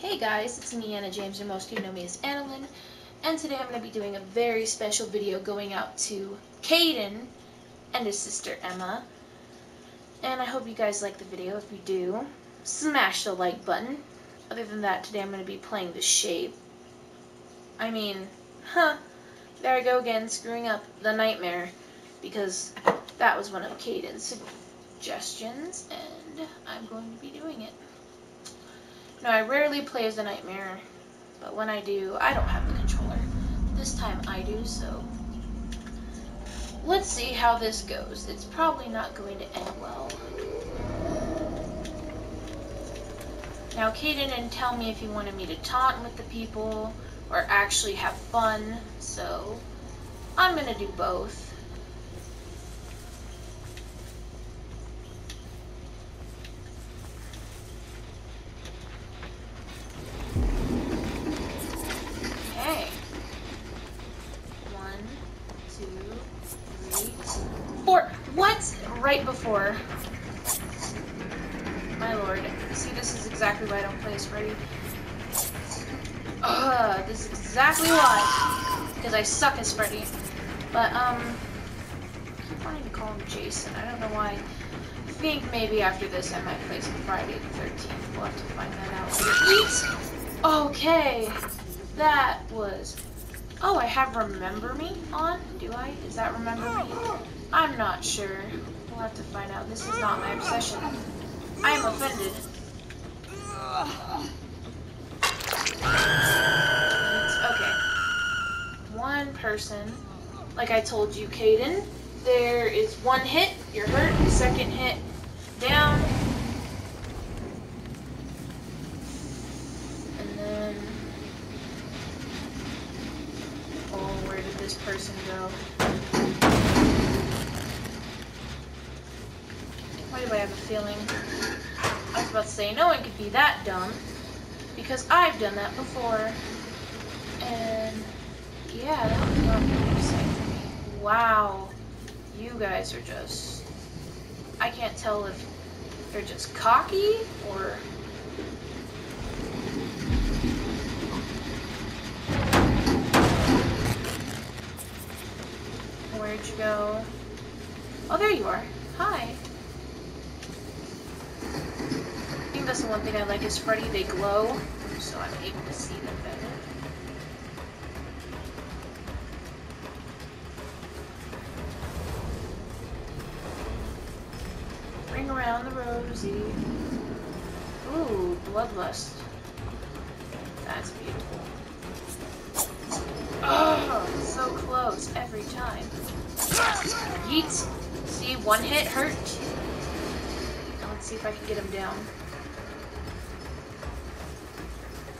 Hey guys, it's me, Anna James, or most of you know me as Analynn, and today I'm going to be doing a very special video going out to Caden and his sister Emma. And I hope you guys like the video. If you do, smash the like button. Other than that, today I'm going to be playing the shape. I mean, huh, there I go again, screwing up the nightmare, because that was one of Caden's suggestions, and I'm going to be doing it. No, I rarely play as a nightmare, but when I do, I don't have the controller. This time I do, so let's see how this goes. It's probably not going to end well. Now, Kaden didn't tell me if he wanted me to taunt with the people or actually have fun, so I'm to do both. Okay. One, two, three, four. What? Right before. My lord. See, this is exactly why I don't play Freddy. Ugh, this is exactly why. Because I suck as Freddy. But, um, I keep wanting to call him Jason. I don't know why. I think maybe after this I might play some Friday the 13th. We'll have to find that out. Eat! Okay. That was... Oh, I have Remember Me on? Do I? Is that Remember Me? I'm not sure. We'll have to find out. This is not my obsession. I am offended. Okay. One person. Like I told you, Caden, there is one hit, you're hurt. Second hit, down. And then... Oh, where did this person go? A feeling? I was about to say, no one could be that dumb. Because I've done that before. And yeah, that was not exciting for me. Wow. You guys are just I can't tell if they're just cocky or Where'd you go? Oh, there you are. Hi. That's the one thing I like is Freddy, they glow, so I'm able to see them better. Ring around the rosy. Ooh, bloodlust. That's beautiful. Oh, so close every time. Yeet. See, one hit hurt. Now let's see if I can get him down.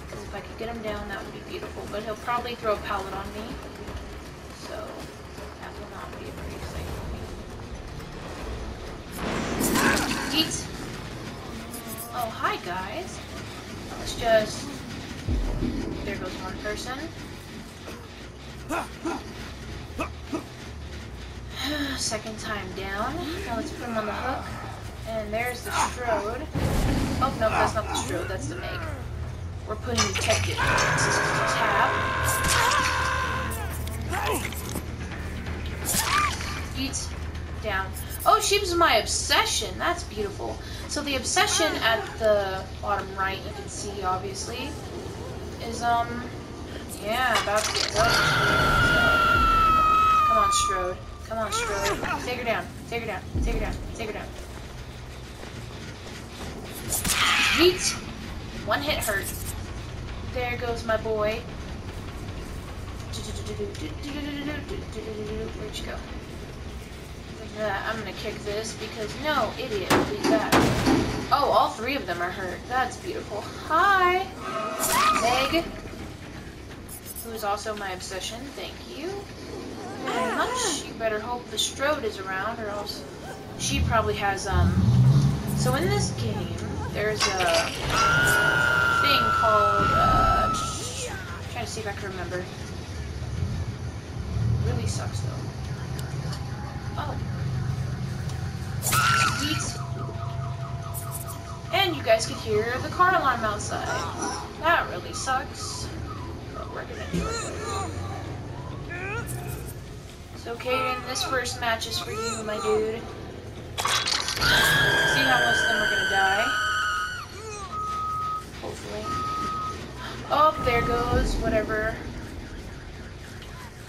Because if I could get him down, that would be beautiful. But he'll probably throw a pallet on me. So, that will not be a very exciting for me. Yeet. Oh, hi guys. Let's just... There goes one person. Second time down. Now let's put him on the hook. And there's the Strode. Oh, no, that's not the Strode, that's the Meg. We're putting Detective Tapp. Eat. Down. Oh, she was my obsession. That's beautiful. So the obsession at the bottom right, you can see, obviously, is, um, yeah, about to get done. So, come on, Strode. Come on, Strode. Take her down. Take her down. Take her down. Take her down. Yeet! One hit hurt. There goes my boy. Where'd you go? That. I'm gonna kick this because no, idiot, leave that. Oh, all three of them are hurt. That's beautiful. Hi! Meg who is also my obsession. Thank you very much. You better hope the Strode is around, or else she probably has, um... So in this game, there's a thing called, uh... Trying to see if I can remember. Really sucks, though. Oh. And you guys could hear the car alarm outside. That really sucks. But we're gonna do it. So Caden, this first match is for you, my dude. See how most of Oh, there goes whatever.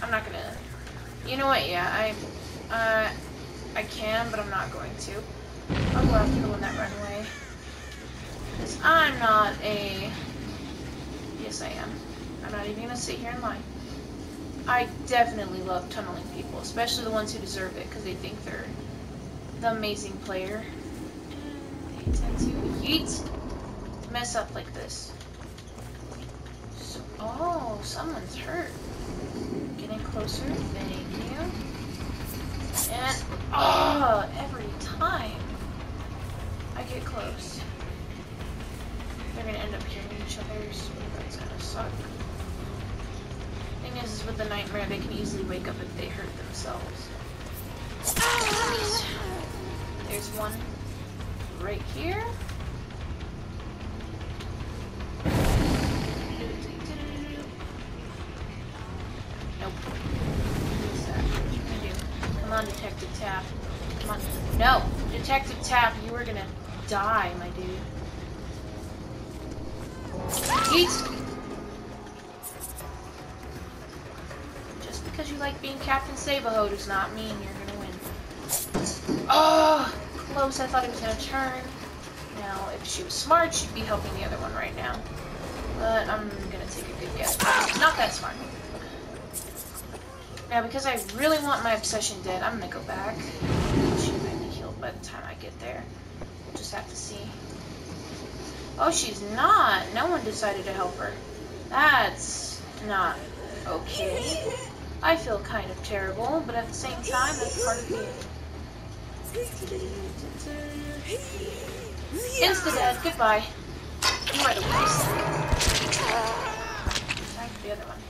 I'm not gonna. You know what? Yeah, I, uh, I can, but I'm not going to. I'll go after the one that ran away. Because I'm not a... Yes, I am. I'm not even to sit here and lie. I definitely love tunneling people, especially the ones who deserve it, because they think they're the amazing player. They tend to yeet, mess up like this. So, oh, someone's hurt. Getting closer, thank you. And, oh, every time I get close, they're gonna end up killing each other, so that's gonna suck. Thing is, is with the nightmare, they can easily wake up if they hurt themselves. Ah! There's one right here. No! Detective Tapp, you are gonna die, my dude. Just because you like being Captain Save-A-Ho does not mean you're gonna win. Oh! Close, I thought he was gonna turn. Now, if she was smart, she'd be helping the other one right now. But I'm gonna take a good guess. Not that smart. Now, because I really want my obsession dead, I'm gonna go back. She might be healed by the time I get there. We'll just have to see. Oh, she's not. No one decided to help her. That's not okay. I feel kind of terrible, but at the same time, that's part of the Insta-dead, goodbye. You are the worst. Time for the other one.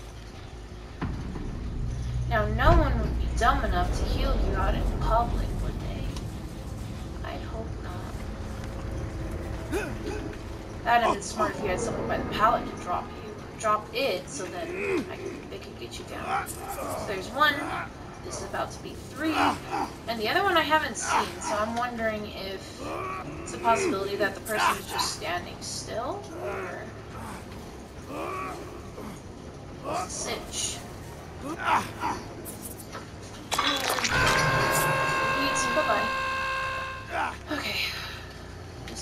Now, no one would be dumb enough to heal you out in public, would they? I'd hope not. That'd have been smart if you had someone by the pallet to drop you. Drop it, so could, they could get you down. So there's one. This is about to be three. And the other one I haven't seen, so I'm wondering if it's a possibility that the person is just standing still, or... Bye-bye. Okay.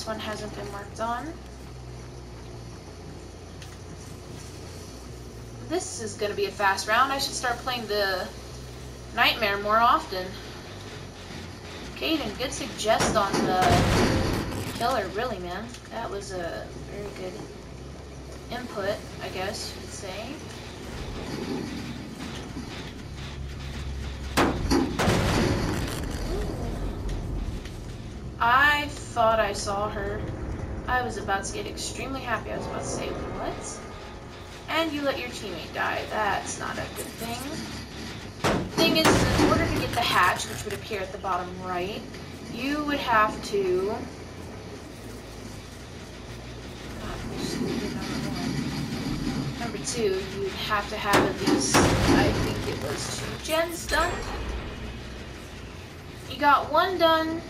One hasn't been worked on. This is gonna be a fast round. I should start playing the Nightmare more often. Caden, good suggest on the killer, really, man. That was a very good input, I guess you could say. I thought I saw her. I was about to get extremely happy. I was about to say, what? And you let your teammate die. That's not a good thing. Thing is, in order to get the hatch, which would appear at the bottom right, you would have to... Number two, you'd have to have at least, I think it was two gens done. You got one done,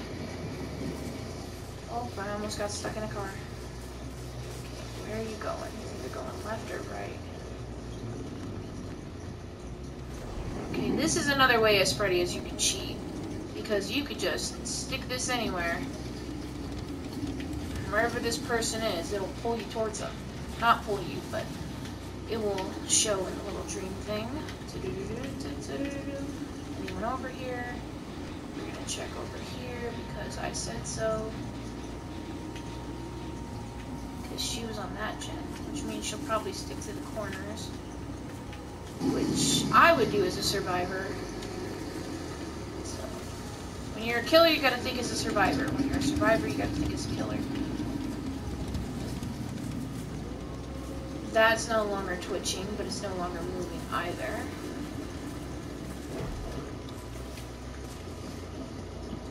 Oh, I almost got stuck in a car. Where are you going? You're either going left or right. Okay, this is another way as Freddy as you can cheat. Because you could just stick this anywhere. Wherever this person is, it'll pull you towards them. Not pull you, but it will show in the little dream thing. Anyone over here? We're gonna check over here because I said so she was on that gen, which means she'll probably stick to the corners. Which I would do as a survivor. So, when you're a killer, you gotta think as a survivor. When you're a survivor, you gotta think as a killer. That's no longer twitching, but it's no longer moving either.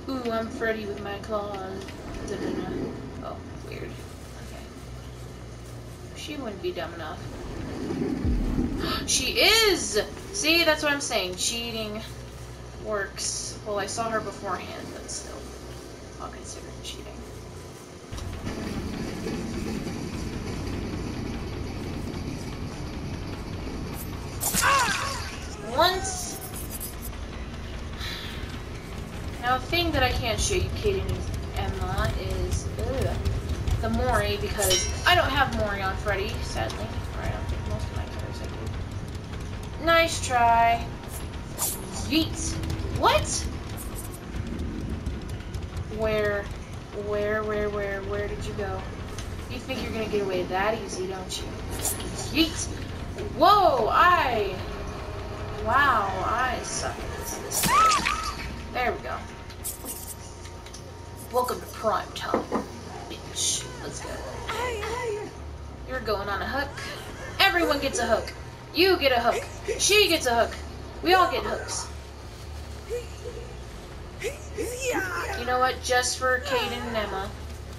Ooh, I'm Freddy with my claws. Oh, weird. She wouldn't be dumb enough. she is! See, that's what I'm saying. Cheating works. Well, I saw her beforehand, but still. I'll consider it cheating. Once... Now, a thing that I can't show you, Kaden is the Mori, because I don't have Mori on Freddy, sadly. Or I don't think most of my characters. Nice try. Yeet. What? Where, where, where, where, where did you go? You think you're gonna get away that easy, don't you? Yeet. Whoa, I... Wow, I suck at this. There we go. Welcome to prime time, Let's go. You're going on a hook. Everyone gets a hook. You get a hook. She gets a hook. We all get hooks. You know what? Just for Kaden and Emma,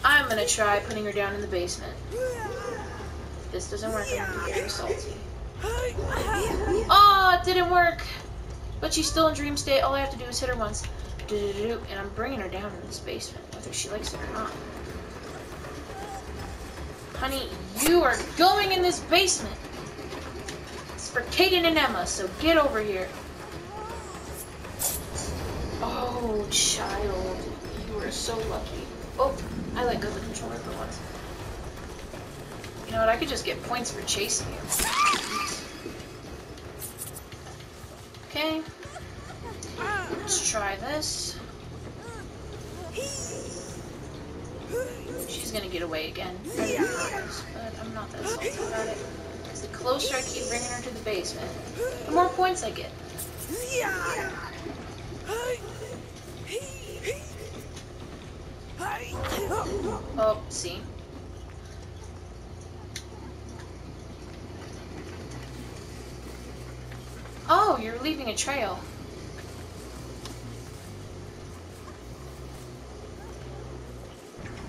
I'm gonna try putting her down in the basement. If this doesn't work, I'm gonna salty. Oh, it didn't work. But she's still in dream state. All I have to do is hit her once. And I'm bringing her down in this basement, whether she likes it or not. Honey, you are going in this basement. It's for Kaden and Emma, so get over here. Oh, child. You are so lucky. Oh, I let go of the controller for once. You know what, I could just get points for chasing you. Okay. Let's try this. She's gonna get away again. But I'm not that salty about it. Because the closer I keep bringing her to the basement, the more points I get. Oh, see? Oh, you're leaving a trail.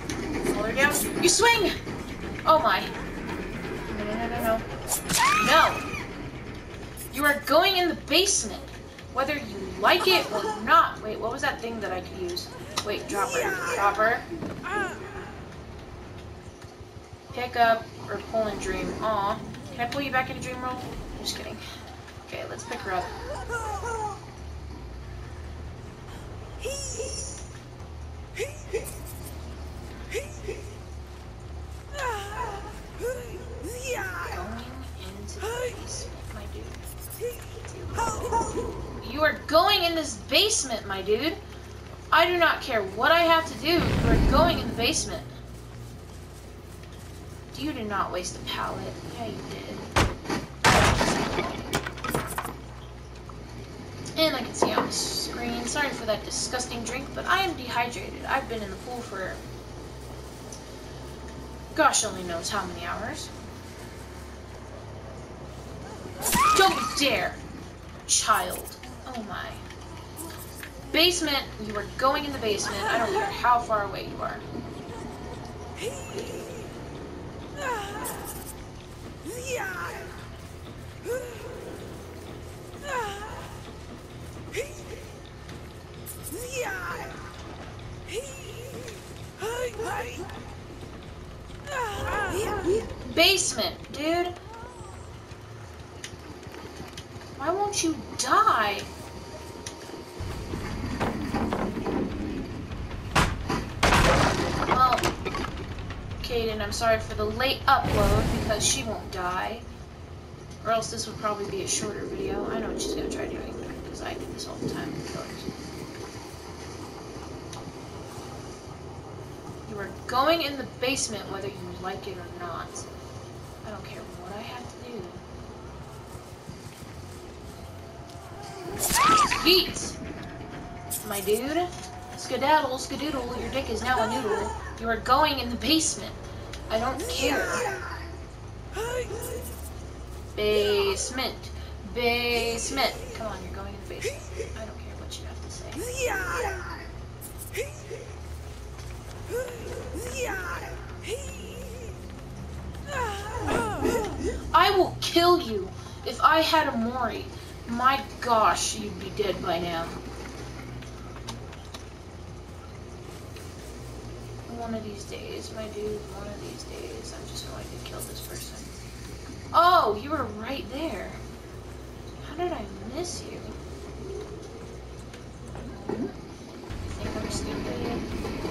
Pull her down. You swing! Oh my. No, no, no, no, no. You are going in the basement, whether you like it or not. Wait, what was that thing that I could use? Wait, drop her. Drop her. Pick up or pull in dream. Aw. Can I pull you back into dream? I'm just kidding. Okay, let's pick her up. You are going in this basement, my dude. I do not care what I have to do. Are going in the basement. You did not waste a pallet. Yeah, you did. And I can see on the screen. Sorry for that disgusting drink, but I am dehydrated. I've been in the pool for gosh only knows how many hours. Don't dare, child. Oh my. Basement, you are going in the basement. I don't care how far away you are. Basement, dude. Why won't you die? Well, Kaden, I'm sorry for the late upload because she won't die. Or else this would probably be a shorter video. I know what she's gonna try doing because I do this all the time. You are going in the basement whether you like it or not. I don't care what I have to do. Yeet! My dude. Skedaddle, skedoodle, your dick is now a noodle. You are going in the basement. I don't care. Basement. Basement. Come on, you're going in the basement. I don't care what you have to say. I will kill you. If I had a Mori, my gosh, you'd be dead by now. One of these days, my dude, one of these days, I'm just going to kill this person. Oh, you were right there. How did I miss you? You think I'm stupid?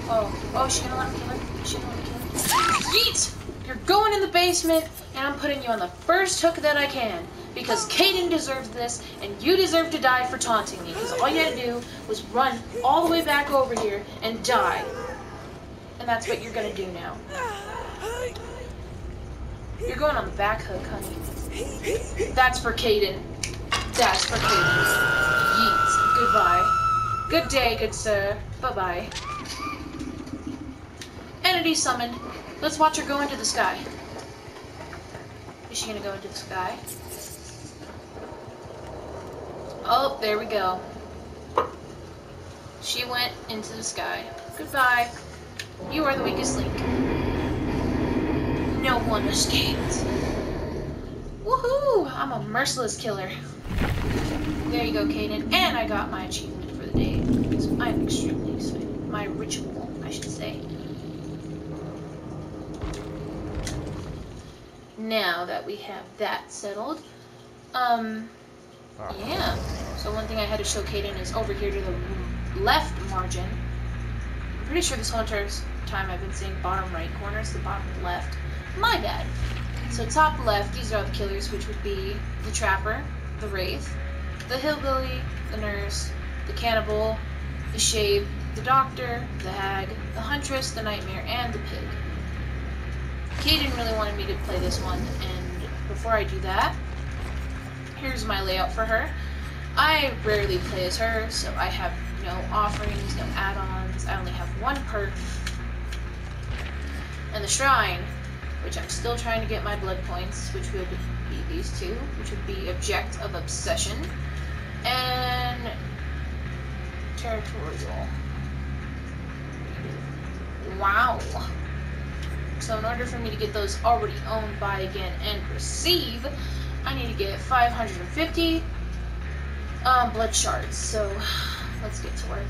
Oh, oh, she gonna let me kill him? She gonna let me kill him? Yeet! You're going in the basement, and I'm putting you on the first hook that I can. Because Kaden deserves this, and you deserve to die for taunting me. Because all you had to do was run all the way back over here and die. That's what you're gonna do now. You're going on the back hook, honey. That's for Caden. That's for Caden. Yeet. Goodbye. Good day, good sir. Bye-bye. Entity summoned. Let's watch her go into the sky. Is she gonna go into the sky? Oh, there we go. She went into the sky. Goodbye. You are the weakest link. No one escaped. Woohoo! I'm a merciless killer. There you go, Caden. And I got my achievement for the day. So I'm extremely excited. My ritual, I should say. Now that we have that settled, um, yeah. So one thing I had to show Kaden is over here to the left margin. I'm pretty sure this whole time I've been saying bottom right corner. It's the bottom left. My bad. So top left, these are all the killers, which would be the Trapper, the Wraith, the Hillbilly, the Nurse, the Cannibal, the Shape, the Doctor, the Hag, the Huntress, the Nightmare, and the Pig. Caden really wanted me to play this one, and before I do that, here's my layout for her. I rarely play as her, so I have no offerings, no add-ons. I only have one perk. And the shrine, which I'm still trying to get my blood points, which would be these two, which would be Object of Obsession and Territorial. Wow. So in order for me to get those already owned, by again, and receive, I need to get 550 um, blood shards. So let's get to work.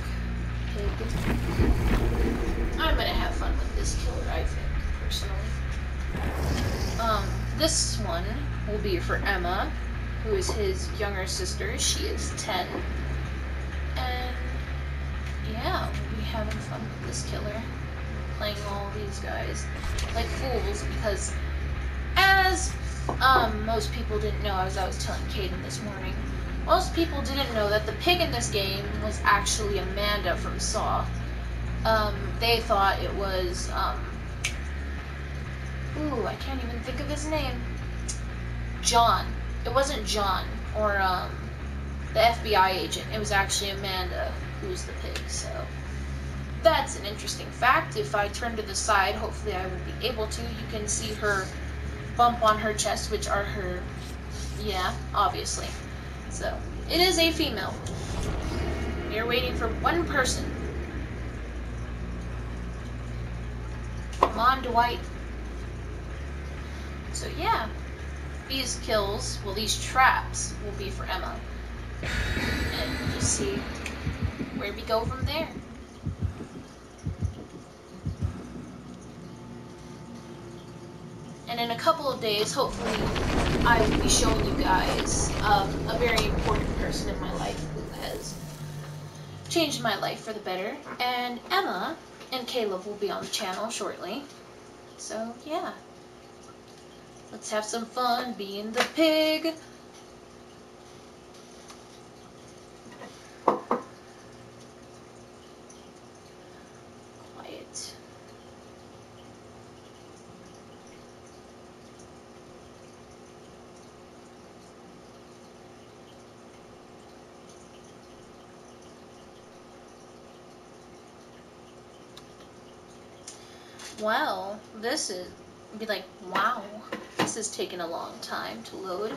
I'm gonna have fun with this killer, I think, personally. Um, this one will be for Emma, who is his younger sister. She is 10. And yeah, we'll be having fun with this killer. Playing all these guys like fools because as um, most people didn't know, as I was telling Caden this morning, most people didn't know that the pig in this game was actually Amanda from Saw. Um, they thought it was, um, I can't even think of his name. John. It wasn't John or um, the FBI agent. It was actually Amanda who was the pig. So that's an interesting fact. If I turn to the side, hopefully I will be able to. You can see her bump on her chest, which are her, yeah, obviously. So it is a female. You're waiting for one person. Come on, Dwight. So yeah, these kills, well these traps, will be for Emma. And just see where we go from there. And in a couple of days, hopefully, I will be showing you guys um, a very important person in my life who has changed my life for the better. And Emma and Caleb will be on the channel shortly. So, yeah. Let's have some fun being the pig. Quiet. Well, this is be like, wow, this is taking a long time to load.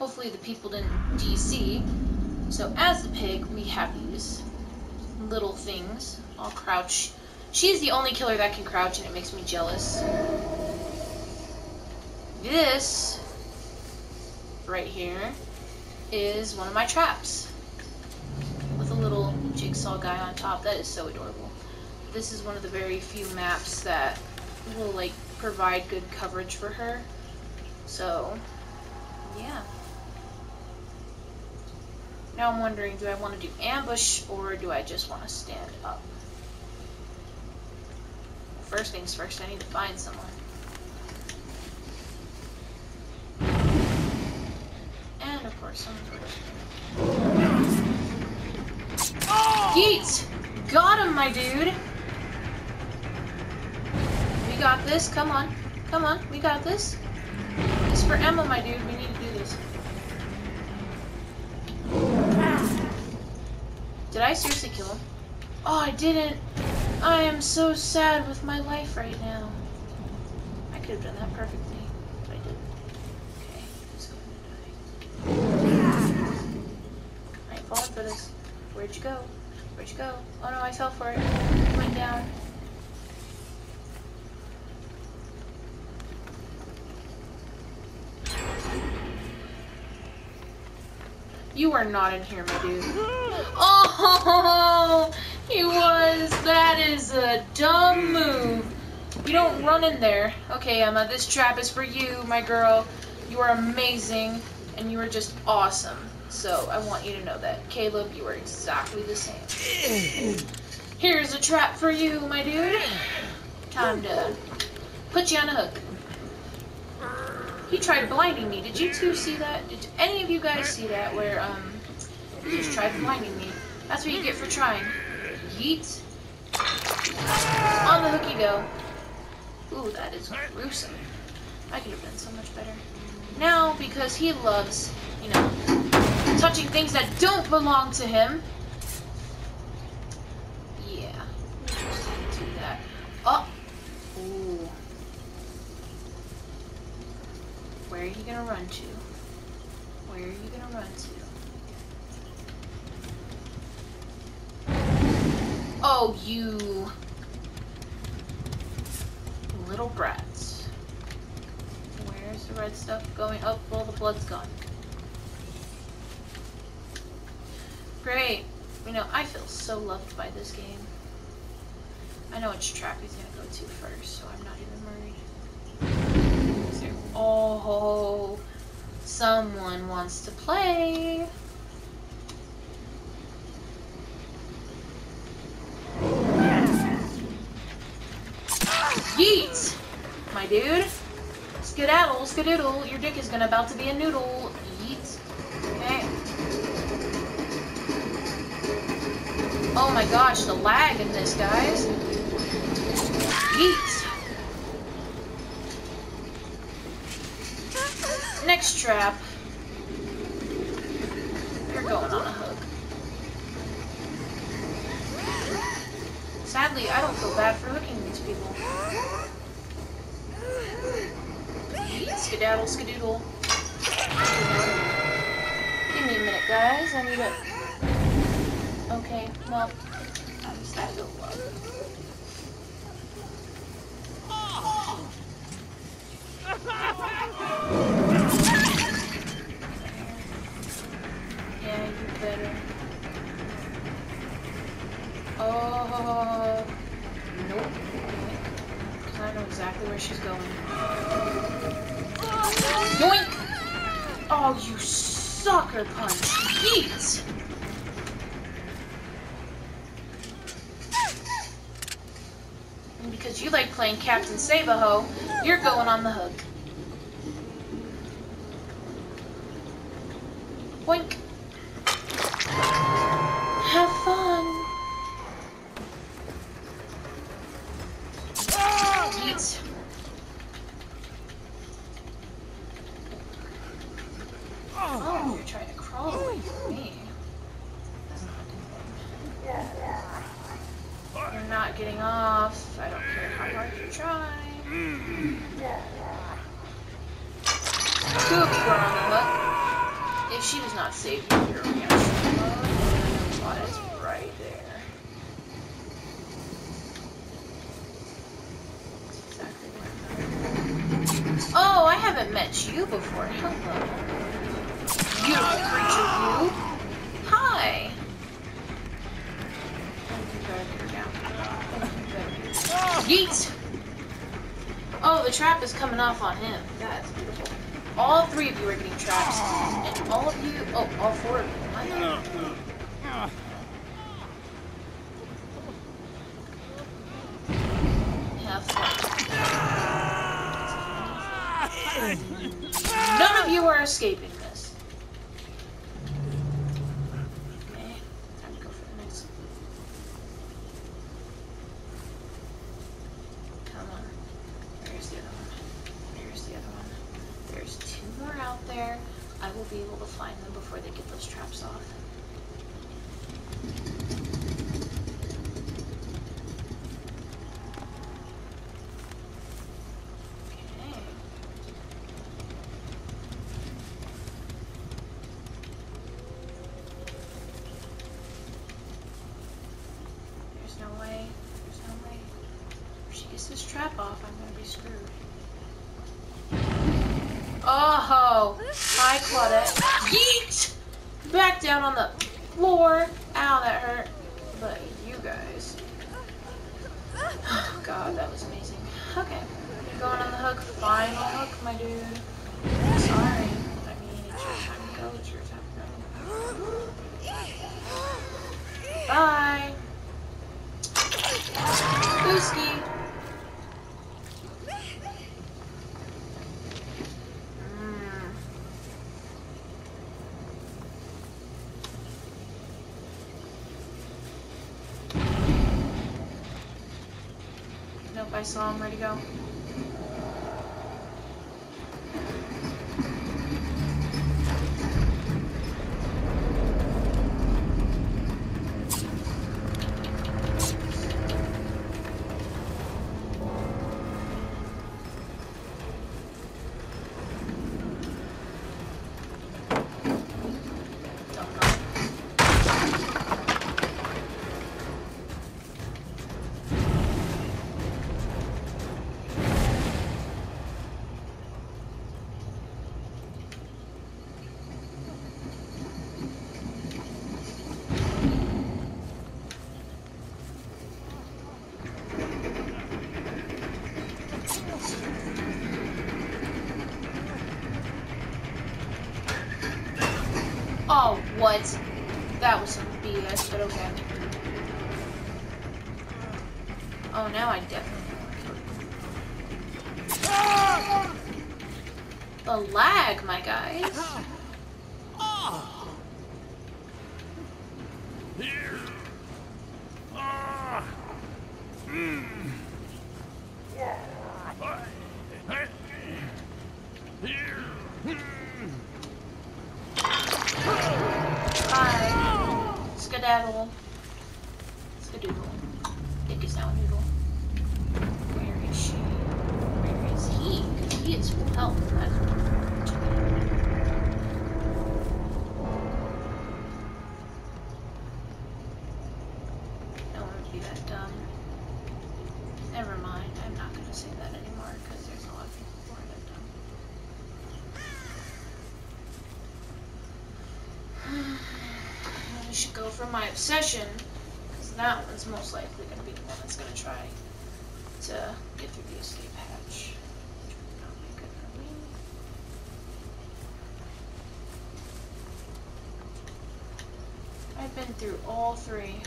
Hopefully the people didn't DC. So as the pig, we have these little things. I'll crouch. She's the only killer that can crouch and it makes me jealous. This right here is one of my traps with a little jigsaw guy on top. That is so adorable. This is one of the very few maps that will like provide good coverage for her. So, yeah. Now I'm wondering, do I want to do ambush or do I just want to stand up? First things first, I need to find someone. And of course, someone's Yeet! Got him, my dude! We got this, come on. Come on, we got this. For Emma, my dude, we need to do this. Did I seriously kill him? Oh, I didn't! I am so sad with my life right now. I could have done that perfectly, but I didn't. Okay, he's going to die. For this. Where'd you go? Where'd you go? Oh no, I fell for. It went down. You are not in here, my dude. Oh, he was. That is a dumb move. You don't run in there. Okay, Emma, this trap is for you, my girl. You are amazing, and you are just awesome. So I want you to know that. Caleb, you are exactly the same. Here's a trap for you, my dude. Time to put you on a hook. He tried blinding me. Did you two see that? Did any of you guys see that? Where, um, he just tried blinding me. That's what you get for trying. Yeet. On the hook you go. Ooh, that is gruesome. I could have done so much better. Now, because he loves, you know, touching things that don't belong to him. Yeah. Do that. Oh. Ooh. Where are you gonna run to? Where are you gonna run to? Oh, you little brats. Where's the red stuff going? Oh, well, the blood's gone. Great. You know, I feel so loved by this game. I know which trap he's gonna go to first, so I'm not even worried. Oh, someone wants to play. Yeet! My dude. Skedaddle, skedoodle. Your dick is gonna about to be a noodle. Yeet. Okay. Oh my gosh, the lag in this, guys. Yeet. Next trap. You're going on a hook. Sadly, I don't feel bad for hooking these people. Skedaddle, skedoodle. Give me a minute, guys. I need a... Okay, well, I just gotta go up. Yeah, better. Oh, nope. I know exactly where she's going. Yoink! Oh, you sucker punch! Yeet! And because you like playing Captain Save-A-Ho, you're going on the hook. not getting off. I don't care how hard you try. If she does not save you, your reaction right there? Oh, I haven't met you before. Hello. Creature, you. Yeet! Oh, the trap is coming off on him. That's beautiful. All three of you are getting traps. And all of you... Oh, all four of you. None of you are escaping. there, I will be able to find them before they get those traps off. I saw him ready to go. but okay. Oh, now I definitely... The lag, my guys. Ah. Ah. to get through the escape hatch. Oh I've been through all three.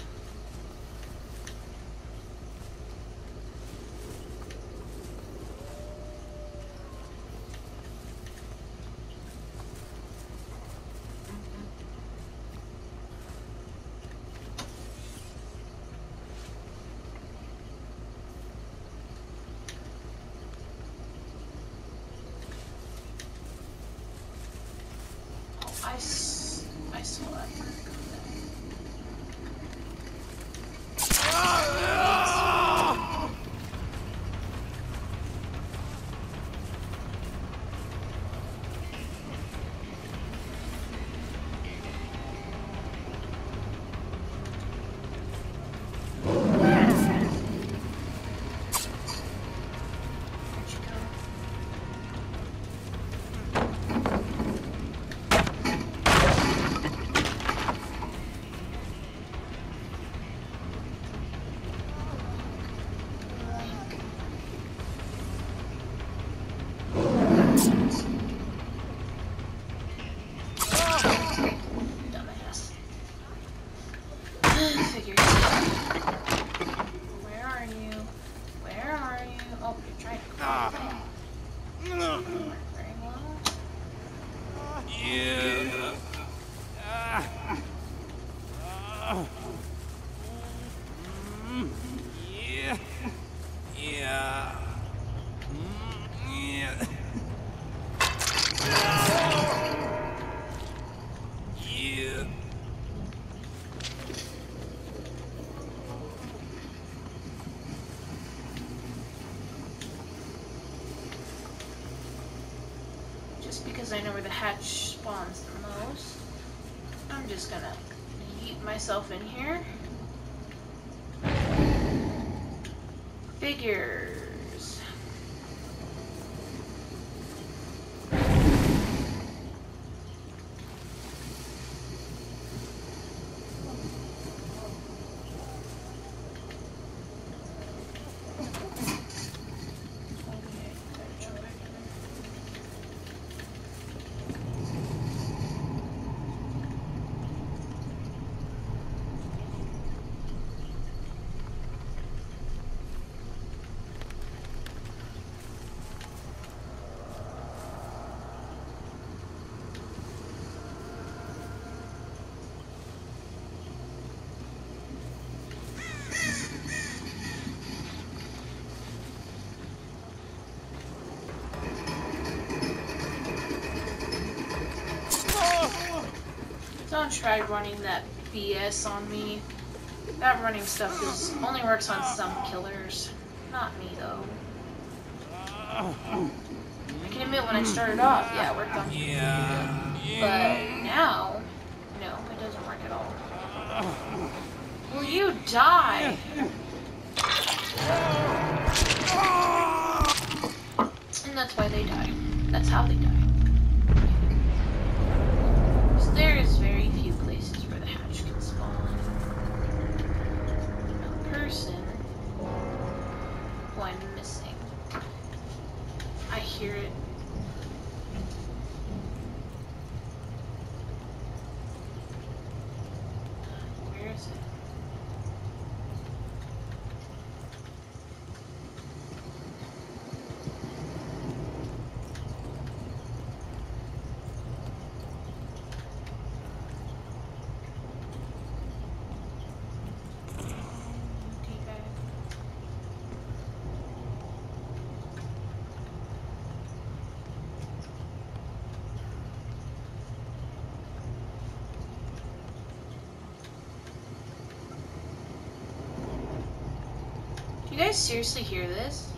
Just gonna yeet myself in here. Figures. Try running that BS on me. That running stuff is only works on some killers. Not me though. I can admit when I started off, yeah, it worked on me. Yeah. But now, no, it doesn't work at all. Will you die? And that's why they die. That's how they die. So there's very few places where the hatch can spawn. A person who I'm missing. I hear it. Where is it? Okay, guys. Do you guys seriously hear this?